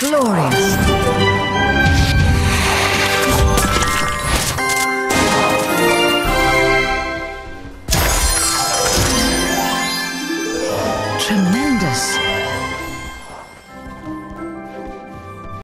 Glorious. tremendous.